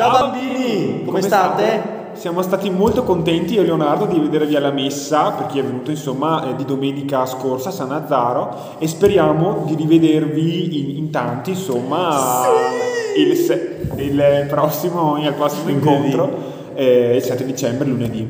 Ciao bambini, come state? Siamo stati molto contenti io e Leonardo di vedervi alla messa per chi è venuto insomma eh, di domenica scorsa a San Nazzaro e speriamo di rivedervi in, in tanti insomma il, se- il prossimo, il prossimo incontro eh, il 7 dicembre lunedì.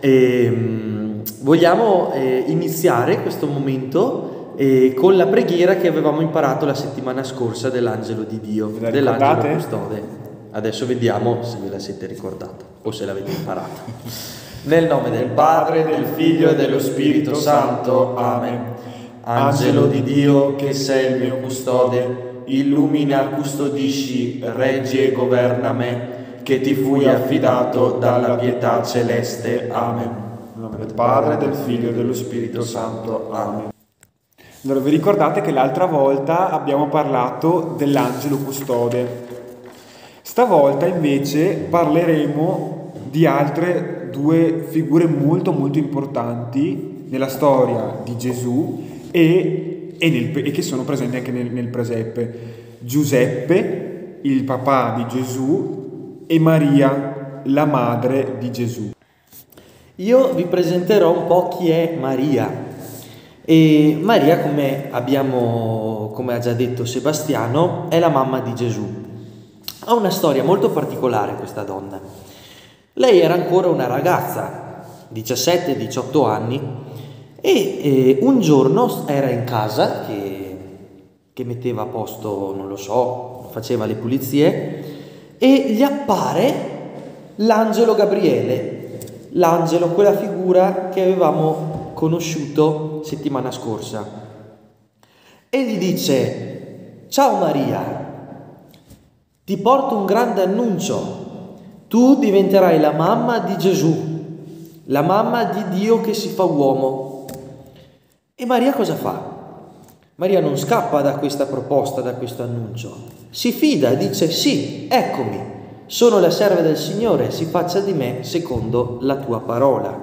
Ehm, vogliamo eh, iniziare questo momento eh, con la preghiera che avevamo imparato la settimana scorsa dell'angelo di Dio, Ve la dell'angelo ricordate? custode. Adesso vediamo se ve la siete ricordata o se l'avete imparata. Nel nome del Padre, del Figlio e dello Spirito Santo. Amen. Angelo di Dio che sei il mio custode, illumina, custodisci, reggi e governa me, che ti fui affidato dalla pietà celeste. Amen. Nel nome del Padre, del Figlio e dello Spirito Santo. Amen. Allora, vi ricordate che l'altra volta abbiamo parlato dell'angelo custode. Stavolta invece parleremo di altre due figure molto molto importanti nella storia di Gesù e, e nel- e che sono presenti anche nel, nel presepe. Giuseppe, il papà di Gesù, e Maria, la madre di Gesù. Io vi presenterò un po' chi è Maria. E Maria, come abbiamo, come ha già detto Sebastiano, è la mamma di Gesù. Ha una storia molto particolare questa donna. Lei era ancora una ragazza, 17-18 anni, e eh, un giorno era in casa che, che metteva a posto, non lo so, faceva le pulizie, e gli appare l'angelo Gabriele, l'angelo, quella figura che avevamo conosciuto settimana scorsa. E gli dice, ciao Maria, ti porto un grande annuncio. Tu diventerai la mamma di Gesù, la mamma di Dio che si fa uomo. E Maria cosa fa? Maria non scappa da questa proposta, da questo annuncio. Si fida, dice sì, eccomi, sono la serva del Signore, si faccia di me secondo la tua parola.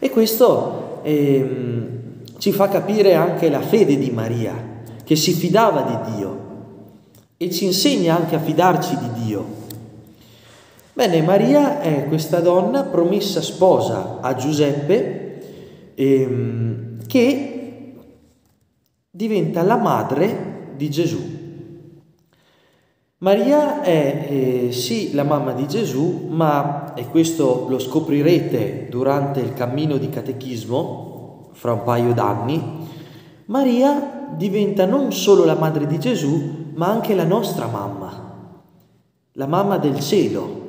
E questo ehm, ci fa capire anche la fede di Maria, che si fidava di Dio e ci insegna anche a fidarci di Dio. Bene, Maria è questa donna promessa sposa a Giuseppe ehm, che diventa la madre di Gesù. Maria è eh, sì la mamma di Gesù, ma, e questo lo scoprirete durante il cammino di catechismo, fra un paio d'anni, Maria diventa non solo la madre di Gesù, ma anche la nostra mamma, la mamma del cielo,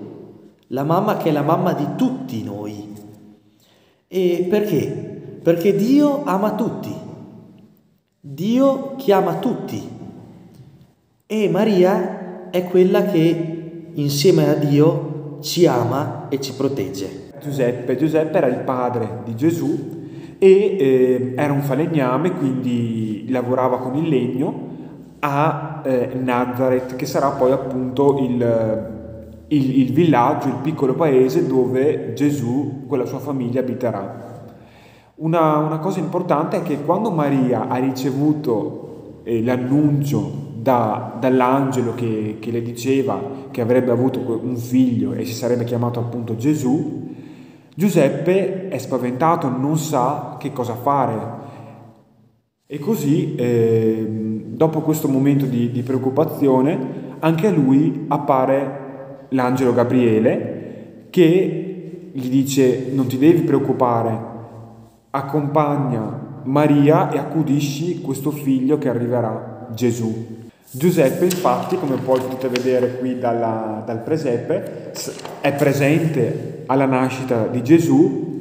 la mamma che è la mamma di tutti noi. E perché? Perché Dio ama tutti, Dio chiama tutti e Maria è quella che insieme a Dio ci ama e ci protegge. Giuseppe. Giuseppe era il padre di Gesù e eh, era un falegname, quindi lavorava con il legno a eh, Nazareth, che sarà poi appunto il, il- il villaggio, il piccolo paese dove Gesù con la sua famiglia abiterà. Una, una cosa importante è che quando Maria ha ricevuto eh, l'annuncio da- dall'angelo che, che le diceva che avrebbe avuto un figlio e si sarebbe chiamato appunto Gesù, Giuseppe è spaventato, non sa che cosa fare. E così, ehm, dopo questo momento di, di preoccupazione, anche a lui appare l'angelo Gabriele che gli dice non ti devi preoccupare, accompagna Maria e accudisci questo figlio che arriverà, Gesù. Giuseppe infatti, come potete vedere qui dalla- dal presepe, è presente alla nascita di Gesù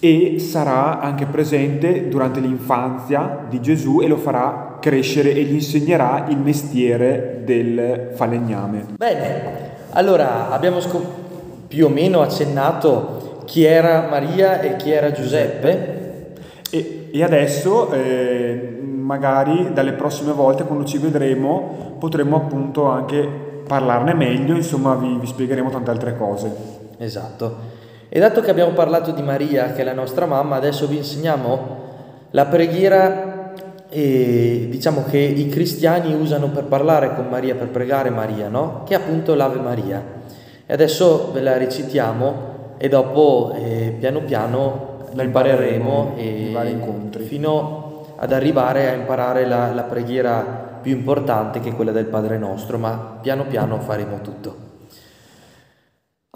e sarà anche presente durante l'infanzia di Gesù e lo farà crescere e gli insegnerà il mestiere del falegname. Bene, allora abbiamo scop- più o meno accennato chi era Maria e chi era Giuseppe. E, e adesso, eh, magari dalle prossime volte, quando ci vedremo, potremo appunto anche parlarne meglio, insomma vi, vi spiegheremo tante altre cose. Esatto. E dato che abbiamo parlato di Maria, che è la nostra mamma, adesso vi insegniamo la preghiera, eh, diciamo che i cristiani usano per parlare con Maria, per pregare Maria, no? Che è appunto l'Ave Maria. E adesso ve la recitiamo e dopo eh, piano piano la impareremo incontri. fino ad arrivare a imparare la, la preghiera più importante che è quella del Padre nostro, ma piano piano faremo tutto.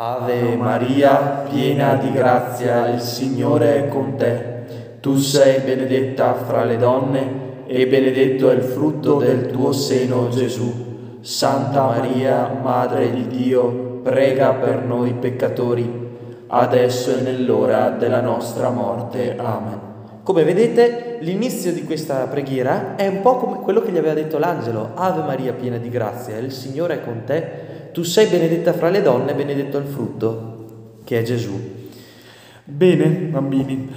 Ave Maria, piena di grazia, il Signore è con te. Tu sei benedetta fra le donne e benedetto è il frutto del tuo seno, Gesù. Santa Maria, Madre di Dio, prega per noi peccatori adesso e nell'ora della nostra morte. Amen. Come vedete, l'inizio di questa preghiera è un po' come quello che gli aveva detto l'angelo. Ave Maria piena di grazia, il Signore è con te, tu sei benedetta fra le donne, benedetto il frutto, che è Gesù. Bene, bambini,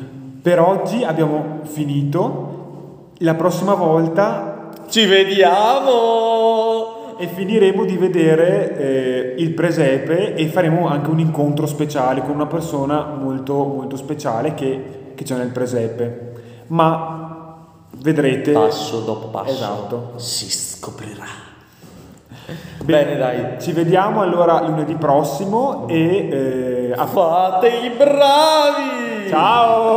per oggi abbiamo finito. La prossima volta ci vediamo! e finiremo di vedere eh, il presepe e faremo anche un incontro speciale con una persona molto, molto speciale che, che c'è nel presepe. Ma vedrete... Passo dopo passo. Esatto. Si scoprirà. Bene, dai. Ci vediamo allora lunedì prossimo e... Eh, a... Fate i bravi! Ciao!